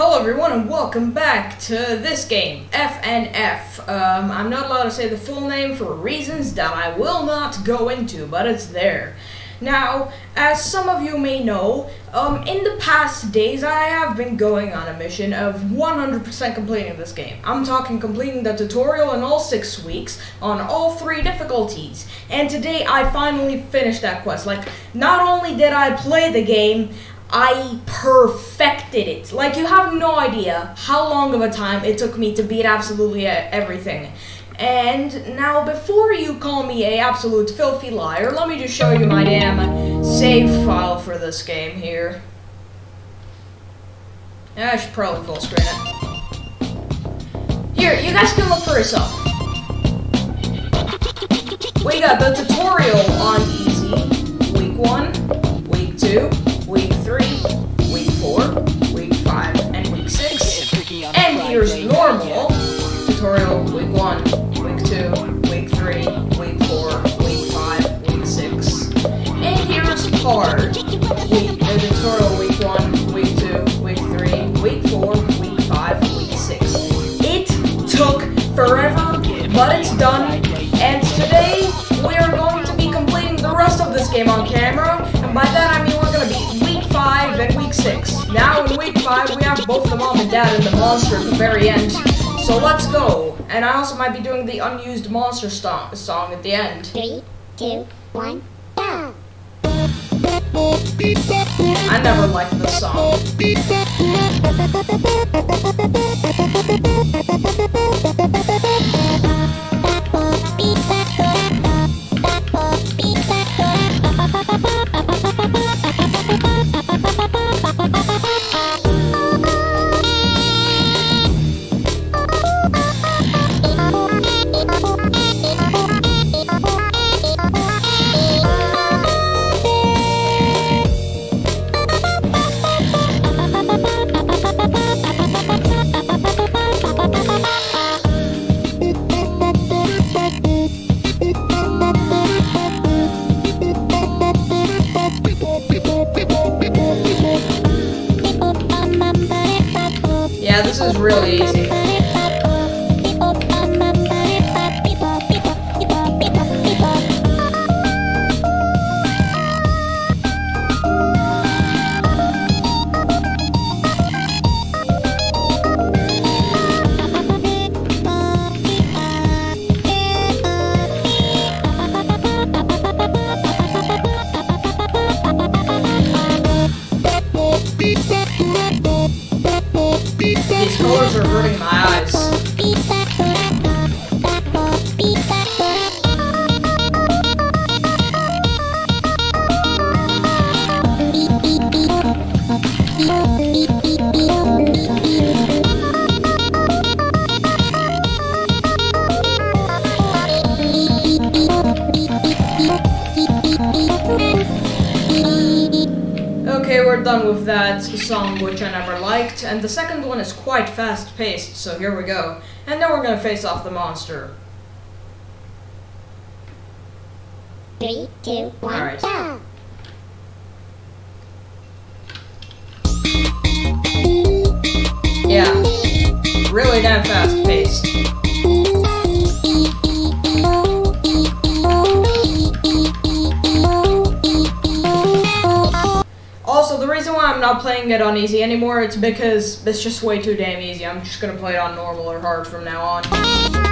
Hello everyone and welcome back to this game, FNF. Um, I'm not allowed to say the full name for reasons that I will not go into, but it's there. Now, as some of you may know, um, in the past days I have been going on a mission of 100% completing this game. I'm talking completing the tutorial in all six weeks on all three difficulties. And today I finally finished that quest. Like, not only did I play the game, I perfected it. Like, you have no idea how long of a time it took me to beat absolutely everything. And now, before you call me a absolute filthy liar, let me just show you my damn save file for this game here. Yeah, I should probably full screen it. Here, you guys can look for yourself. We got the tutorial on easy, week one, week two, four, week five, and week six. And here's normal tutorial week one, week two, week three, week four, week five, week six. And here's hard. Both the and dad and the monster at the very end. So let's go. And I also might be doing the unused monster song at the end. Three, two, one, go! I never liked this song. Which I never liked, and the second one is quite fast-paced, so here we go. And now we're gonna face off the monster. Three, two, one, Alright. go! Yeah, really damn fast-paced. Also, the reason why I'm not playing it on easy anymore, it's because it's just way too damn easy. I'm just gonna play it on normal or hard from now on.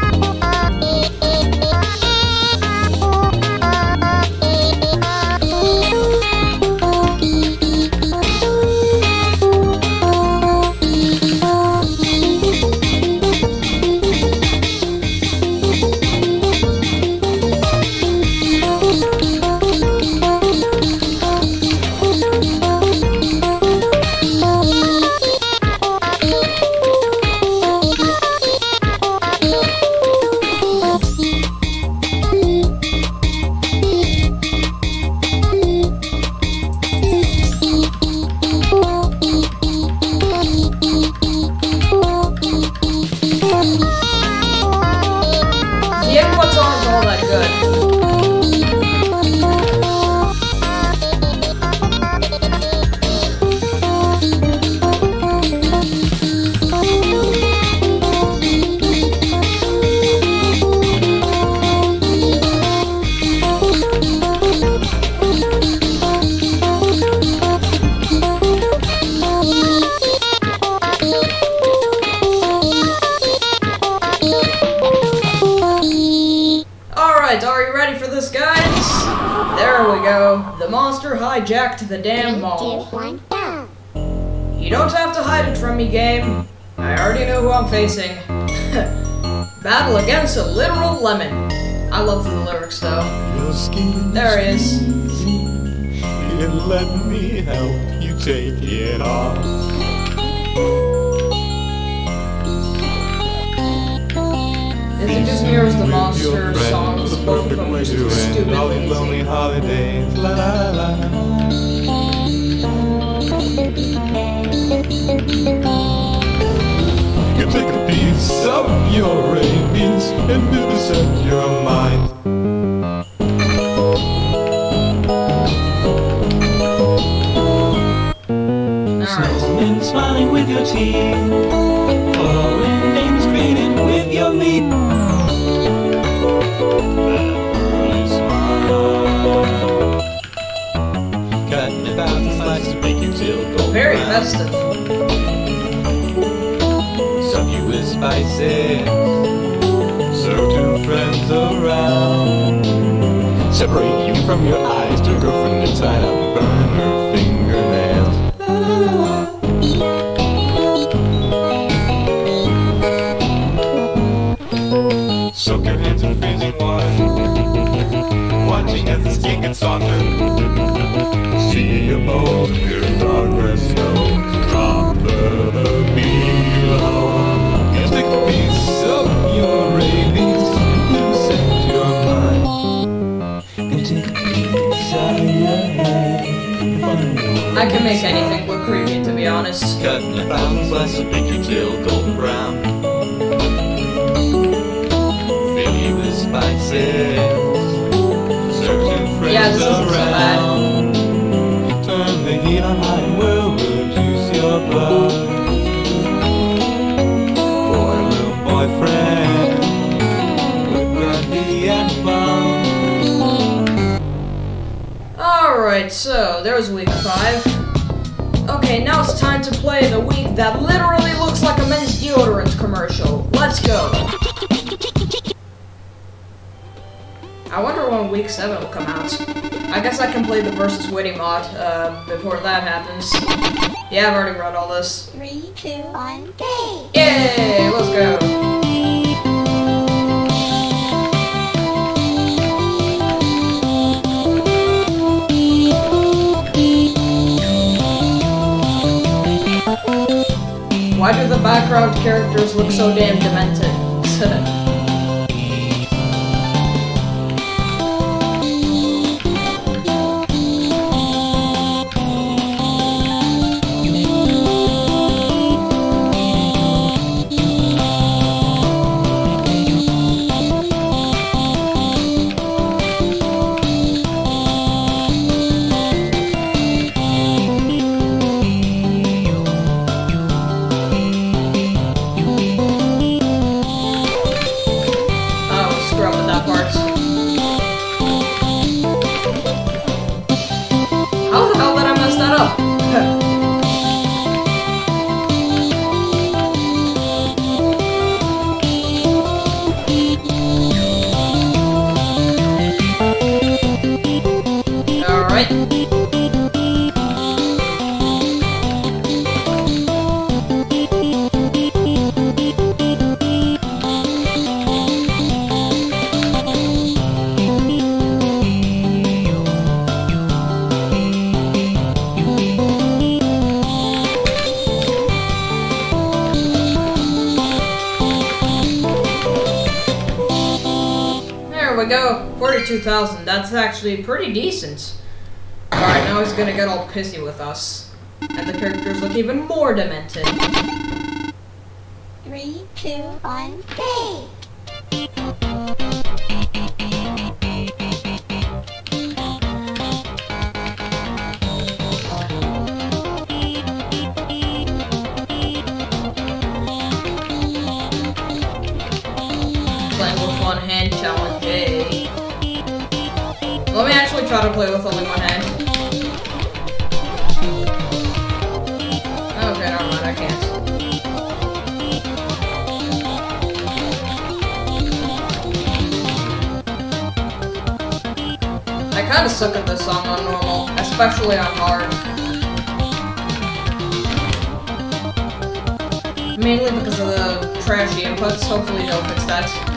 Monster hijacked the damn Three, mall. two, go. You don't have to hide it from me, game. I already know who I'm facing. Battle against a literal lemon. I love the lyrics though. Your skin There he is. And let me help you take it off. It just mirrors the With your monster friends, songs, the both of perfect them way just to end stupid all these lonely holidays. La la la. You take a piece of your rabies and vivisect your mind. Alright. And smiling with your teeth. Brown. Stuff you with spices. Serve two friends around. Separate you from your eyes to girlfriend and tied up, burn her fingernails. Soak your hands in freezing water. Watching as the skin gets softer. See your bones appear So there's week five. Okay, now it's time to play the week that literally looks like a men's deodorant commercial. Let's go. I wonder when week seven will come out. I guess I can play the versus Whitty mod uh, before that happens. Yeah, I've already read all this. Three, two, one, go. Yay! Let's go. The background characters look so damn demented? 2,000. That's actually pretty decent. Alright, now he's gonna get all pissy with us. And the characters look even more demented. Three, two, one! Actually try to play with only one hand. Oh, okay, never mind, I can't. I kinda suck at this song on normal, especially on hard. Mainly because of the trashy inputs. Hopefully they'll fix that.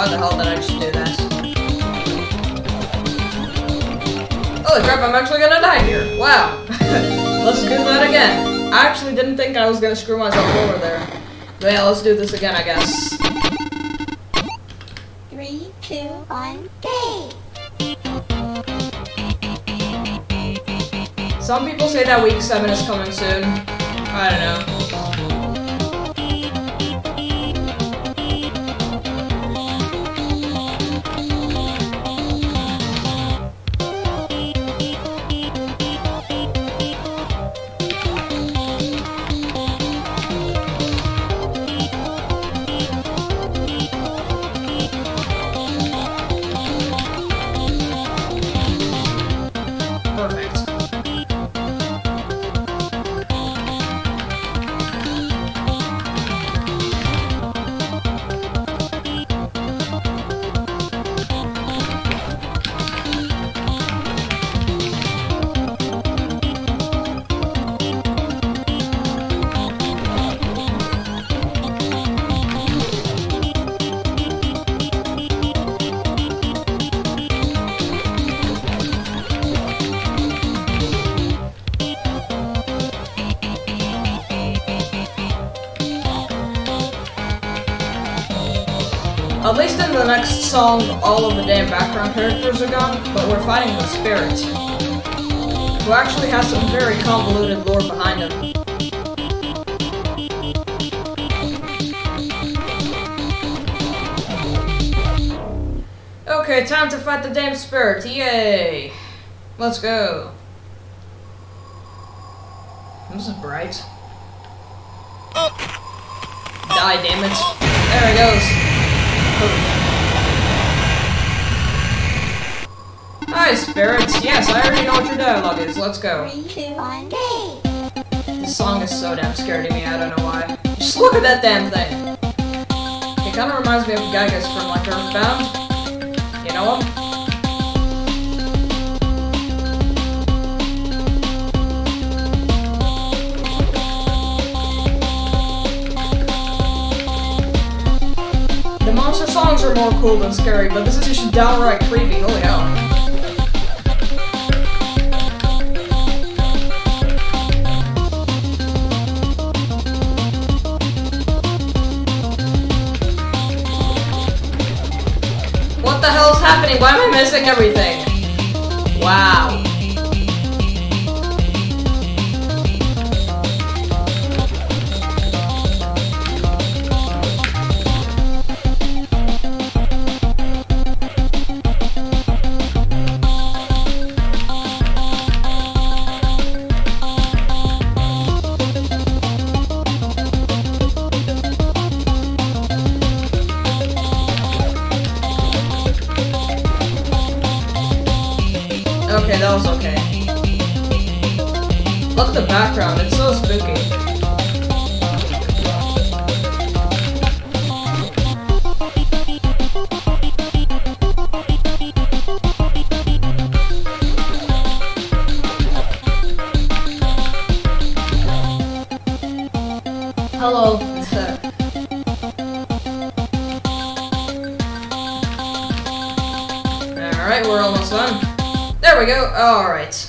Why the hell did I just do that? Holy oh, crap, I'm actually gonna die here. Wow. let's do that again. I actually didn't think I was gonna screw myself over there. But yeah, let's do this again, I guess. Three, two, one, go! Some people say that week 7 is coming soon. I don't know. Perfect. At least in the next song, all of the damn background characters are gone, but we're fighting the spirit, who actually has some very convoluted lore behind him. Okay, time to fight the damn spirit. Yay! Let's go. This is bright. Die, damn it. There it goes. Spirits. Yes, I already know what your dialogue is. Let's go. Three, two, one, game. This song is so damn scary to me. I don't know why. Just look at that damn thing. It kind of reminds me of Giygas from like Earthbound. You know him? The monster songs are more cool than scary, but this is just downright creepy. Holy hell. Happening? Why am I missing everything? Wow. Background, it's so spooky. Alright, we're almost done. There we go. Alright.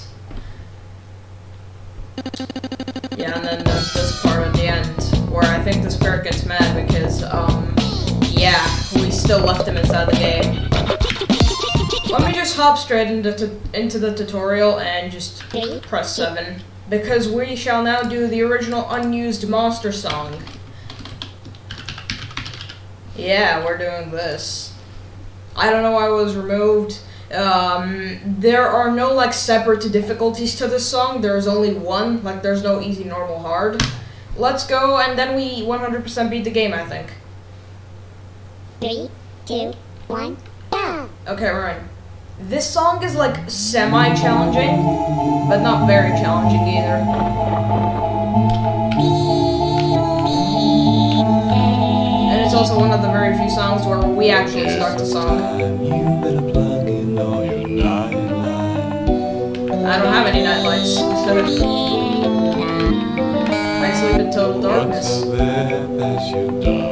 Yeah, and then there's this part at the end where I think the spirit gets mad because, um, yeah, we still left him inside the game. Let me just hop straight into, into the tutorial and just press 7. Because we shall now do the original unused monster song. Yeah, we're doing this. I don't know why it was removed. Um, there are no like separate difficulties to this song. There's only one. Like there's no easy, normal, hard. Let's go, and then we 100% beat the game. I think. Three, two, one, go. Okay, we're in. This song is like semi-challenging, but not very challenging either. And it's also one of the very few songs where we actually start the song. I don't have any nightlights. I sleep in total darkness. There past your door?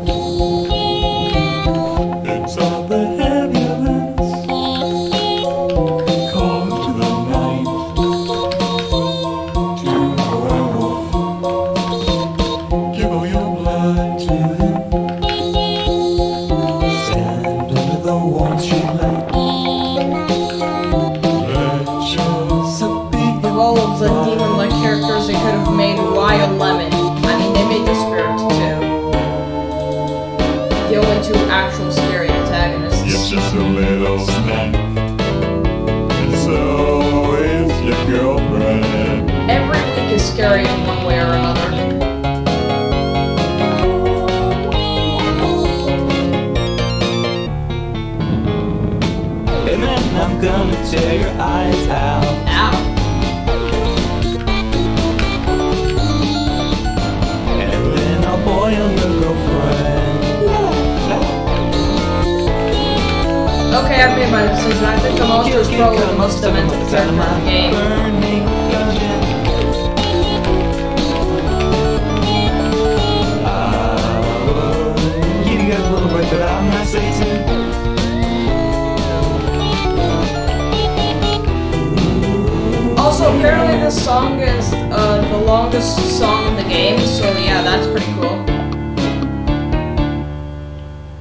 song is uh, the longest song in the game, so yeah, that's pretty cool.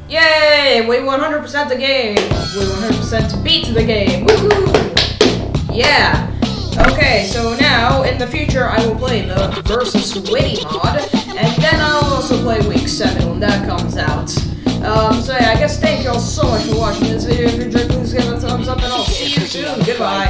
Yay! We 100% the game! We 100% beat the game! Woohoo! Yeah! Okay, so now, in the future, I will play the Versus Whitty mod, and then I'll also play Week 7 when that comes out. Um, so yeah, I guess thank you all so much for watching this video. If you enjoyed, please give it a thumbs up, and I'll see you soon. Goodbye!